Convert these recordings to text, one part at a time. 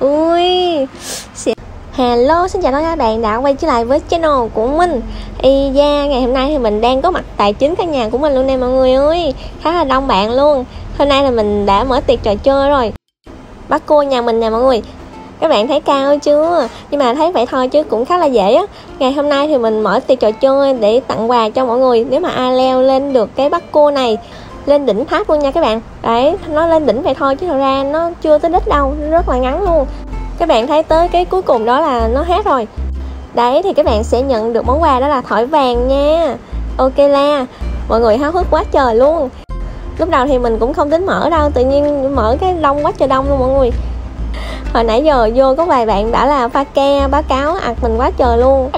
ui. Hello, xin chào tất cả các bạn đã quay trở lại với channel của mình. Y da, ngày hôm nay thì mình đang có mặt tại chính căn nhà của mình luôn nè mọi người ơi. Khá là đông bạn luôn. Hôm nay là mình đã mở tiệc trò chơi rồi. Bắt cô nhà mình nè mọi người. Các bạn thấy cao chưa? Nhưng mà thấy vậy thôi chứ cũng khá là dễ á. Ngày hôm nay thì mình mở tiệc trò chơi để tặng quà cho mọi người. Nếu mà ai leo lên được cái bắt cô này lên đỉnh tháp luôn nha các bạn. Đấy, nó lên đỉnh vậy thôi chứ thật ra nó chưa tới đích đâu, nó rất là ngắn luôn. Các bạn thấy tới cái cuối cùng đó là nó hết rồi. Đấy, thì các bạn sẽ nhận được món quà đó là thỏi vàng nha. Ok la, mọi người háo hức quá trời luôn. Lúc đầu thì mình cũng không tính mở đâu, tự nhiên mở cái đông quá trời đông luôn mọi người. Hồi nãy giờ vô có vài bạn đã là pha ke báo cáo ạt mình quá trời luôn.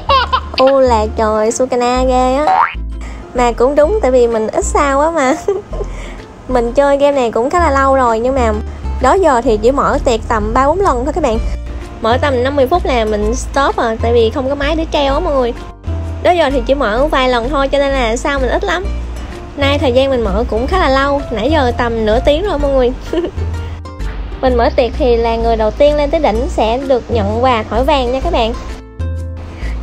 U là trời, sukana ghê á. Mà cũng đúng, tại vì mình ít sao quá mà. mình chơi game này cũng khá là lâu rồi, nhưng mà đó giờ thì chỉ mở tiệc tầm ba bốn lần thôi các bạn. Mở tầm 50 phút là mình stop rồi, tại vì không có máy để treo á mọi người. Đó giờ thì chỉ mở vài lần thôi, cho nên là sao mình ít lắm. Nay thời gian mình mở cũng khá là lâu, nãy giờ tầm nửa tiếng rồi mọi người. Mình mở tiệc thì là người đầu tiên lên tới đỉnh sẽ được nhận quà thỏi vàng nha các bạn.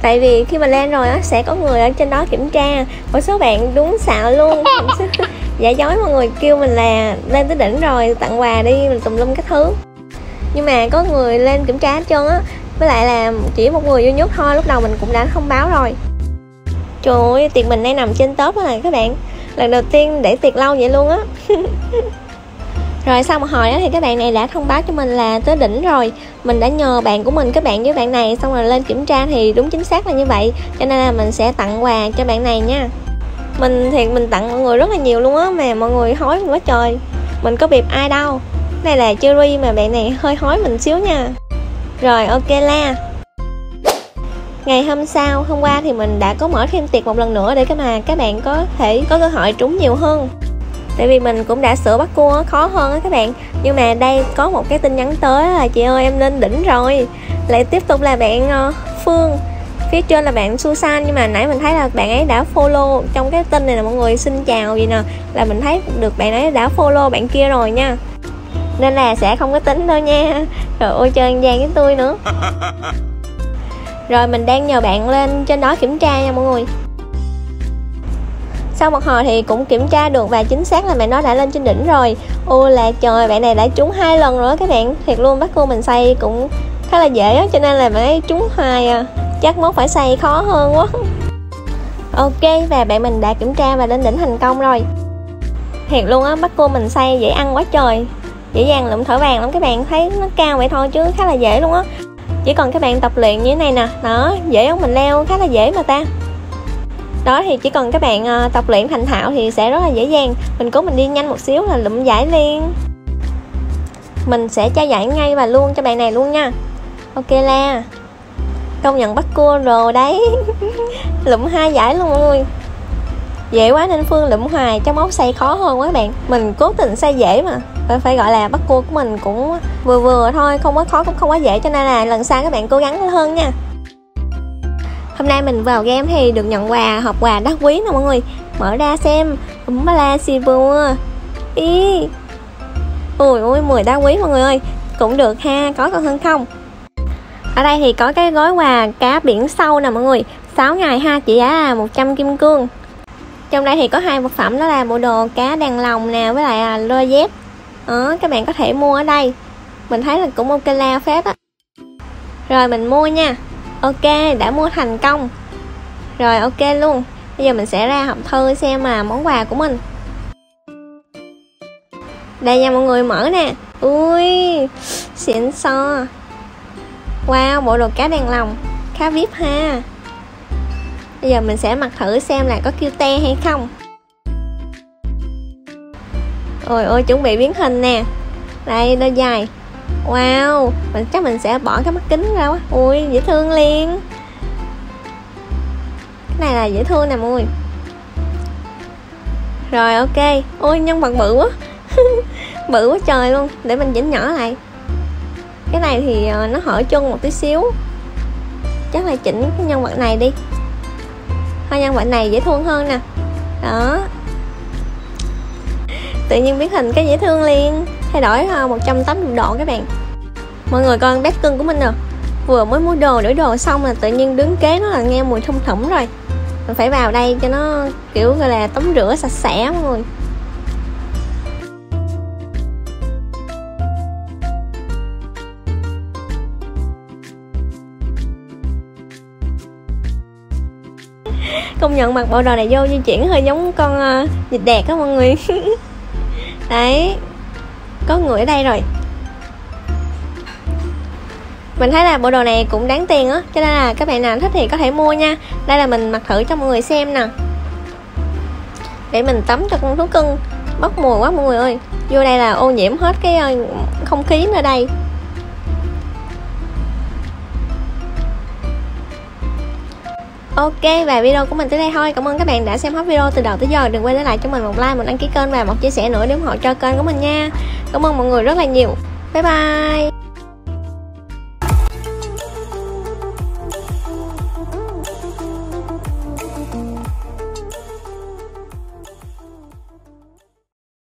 Tại vì khi mà lên rồi á, sẽ có người ở trên đó kiểm tra. Một số bạn đúng xạo luôn. giả dối mọi người kêu mình là lên tới đỉnh rồi, tặng quà đi, mình tùm lum cái thứ. Nhưng mà có người lên kiểm tra hết trơn á, với lại là chỉ một người duy nhất thôi, lúc đầu mình cũng đã thông báo rồi. Trời ơi, tiệc mình đang nằm trên top đó này các bạn. Lần đầu tiên để tiệc lâu vậy luôn á. Rồi sau một hồi đó thì các bạn này đã thông báo cho mình là tới đỉnh rồi. Mình đã nhờ bạn của mình các bạn với bạn này, xong rồi lên kiểm tra thì đúng chính xác là như vậy. Cho nên là mình sẽ tặng quà cho bạn này nha mình thì mình tặng mọi người rất là nhiều luôn á, mà mọi người hối quá trời. Mình có bịp ai đâu. Đây là cherry mà bạn này hơi hối mình xíu nha. Rồi, ok la. Ngày hôm sau, hôm qua thì mình đã có mở thêm tiệc một lần nữa để cái mà các bạn có thể có cơ hội trúng nhiều hơn. Tại vì mình cũng đã sửa bắt cua, khó hơn á các bạn. Nhưng mà đây, có một cái tin nhắn tới là, chị ơi, em lên đỉnh rồi. Lại tiếp tục là bạn ờ, phương phía trên là bạn Susan nhưng mà nãy mình thấy là bạn ấy đã follow trong cái tin này là mọi người xin chào gì nè là mình thấy được bạn ấy đã follow bạn kia rồi nha. Nên là sẽ không có tính đâu nha. Rồi ôi chơi ăn gian với tôi nữa. Rồi mình đang nhờ bạn lên trên đó kiểm tra nha mọi người. Sau một hồi thì cũng kiểm tra được và chính xác là mẹ nó đã lên trên đỉnh rồi. Ô là trời bạn này đã trúng hai lần rồi các bạn. Thiệt luôn bắt cô mình xây cũng khá là dễ đó, cho nên là bạn ấy trúng hai à chắc mốt phải xay khó hơn quá. Ok và bạn mình đã kiểm tra và lên đỉnh thành công rồi. Thiệt luôn á bắt cô mình xay dễ ăn quá trời. Dễ dàng lụm thỏi vàng lắm các bạn thấy nó cao vậy thôi chứ khá là dễ luôn á. Chỉ còn các bạn tập luyện như thế này nè đó dễ không mình leo khá là dễ mà ta. Đó thì chỉ cần các bạn uh, tập luyện thành thạo thì sẽ rất là dễ dàng. Mình cố mình đi nhanh một xíu là lụm giải liền. Mình sẽ trao giải ngay và luôn cho bạn này luôn nha. Ok la công nhận bắt cua rồi đấy. Lụm hai giải luôn mọi người dễ quá nên phương lụm hoài trong ốc xây khó hơn quá các bạn. Mình cố tình xây dễ mà. Phải, phải gọi là bắt cua của mình cũng vừa vừa thôi không quá khó cũng không quá dễ cho nên là lần sau các bạn cố gắng hơn nha. Hôm nay mình vào game thì được nhận quà hộp quà đắt quý nè mọi người. Mở ra xem. Ấm ba la xì bùa ý. Ui ui mười đá quý mọi người ơi. Cũng được ha có còn hơn không ở đây thì có cái gói quà cá biển sâu nè mọi người. 6 ngày ha chỉ giá là 100 kim cương. Trong đây thì có hai vật phẩm đó là bộ đồ cá đàn lồng nè với lại à, lơ dép. Đó, các bạn có thể mua ở đây. Mình thấy là cũng ok la phép á. Rồi mình mua nha. Ok đã mua thành công. Rồi ok luôn. Bây giờ mình sẽ ra hộp thư xem mà món quà của mình. Đây nha mọi người mở nè. Ui xịn so wow bộ đồ cá đèn lồng. Khá vip ha. Bây giờ mình sẽ mặc thử xem là có kêu te hay không. Ôi ôi, chuẩn bị biến hình nè. Đây, đôi dài wow, mình, chắc mình sẽ bỏ cái mắt kính ra quá. Ui, dễ thương liền. Cái này là dễ thương nè mui. rồi, ok. Ôi, nhân vật bự quá. Bự quá trời luôn. Để mình chỉnh nhỏ lại cái này thì ờ, nó hở chân một tí xíu. Chắc là chỉnh cái nhân vật này đi. Hai nhân vật này dễ thương hơn nè. Đó. Tự nhiên biến hình cái dễ thương liền. Thay đổi ờ, 180 độ các bạn. Mọi người coi bếp cưng của mình nè. Vừa mới mua đồ, đổi đồ xong là tự nhiên đứng kế nó là nghe mùi thum thủm rồi. Mình phải vào đây cho nó, kiểu, gọi là tắm rửa sạch sẽ mọi người. Công nhận mặc bộ đồ này vô di chuyển hơi giống con ờ, uh, vịt đẹp á mọi người. Đấy có người ở đây rồi. Mình thấy là bộ đồ này cũng đáng tiền á cho nên là các bạn nào thích thì có thể mua nha. Đây là mình mặc thử cho mọi người xem nè. Để mình tắm cho con thú cưng. Bốc mùi quá mọi người ơi. Vô đây là ô nhiễm hết cái ờ, không khí nơi đây. Ok và video của mình tới đây thôi. Cảm ơn các bạn đã xem hết video từ đầu tới giờ. Đừng quên để lại cho mình một like, một đăng ký kênh và một chia sẻ nữa để ủng hộ cho kênh của mình nha. Cảm ơn mọi người rất là nhiều. Bye bye.